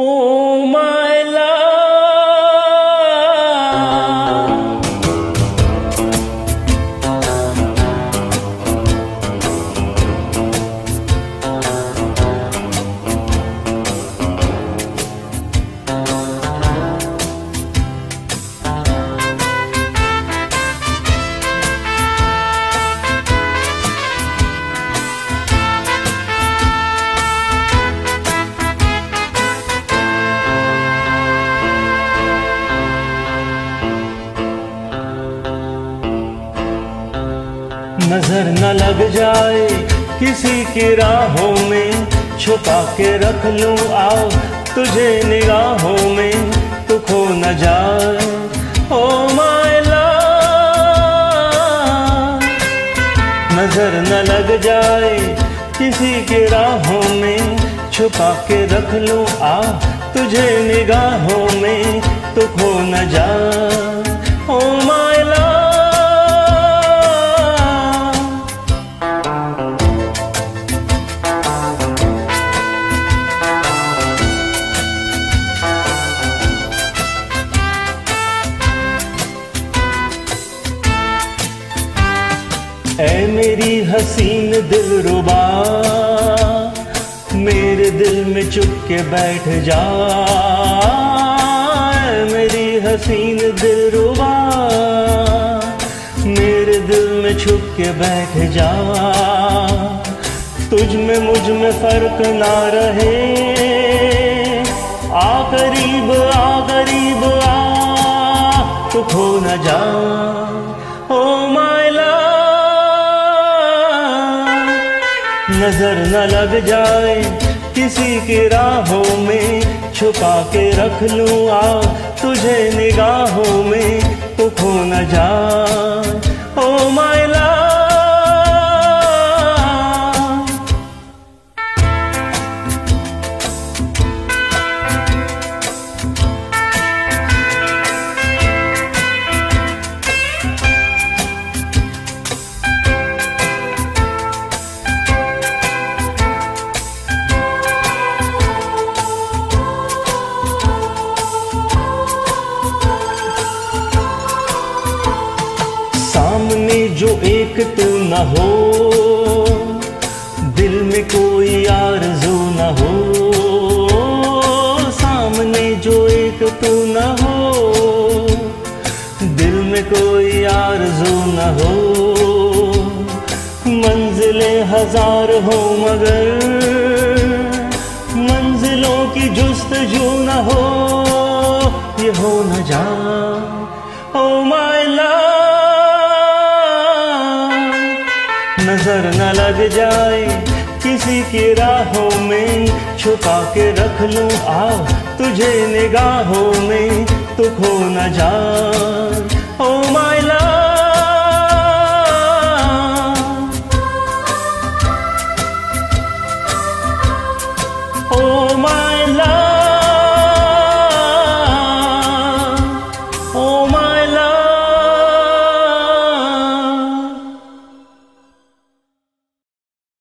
Oh नज़र न लग जाए, किसी की राहों में छुपा के रख लूँ, आओ तुझे निगाहों में तू खो न जाए। ओ माय नज़र न लग जाए, किसी के राहों में छुपा के रख लूँ आ तुझे निगाहों में तू खो न जाए। ऐ मेरी हसीन दिल रुबा। मेरे दिल में चुप के बैठ जा। ऐ मेरी हसीन दिल रुबा। मेरे दिल में छुप के बैठ जा। तुझ में मुझमें फ़र्क ना रहे। आ करीब आ करीब आ तो खो न जा। नज़र न लग जाए। किसी के राहों में छुपा के रख लूँ आ। तुझे निगाहों में तो खो न जा। ओ माय जो एक तू न हो। दिल में कोई यार आरज़ू न हो। सामने जो एक तू न हो। दिल में कोई यार आरज़ू न हो। मंजिलें हज़ार हो मगर मंजिलों की जुस्तजू न हो। ये हो न जा। Oh my love. नज़र न लग जाए, किसी की राहों में छुपा के रख लूँ। आ तुझे निगाहों में तू खो न जा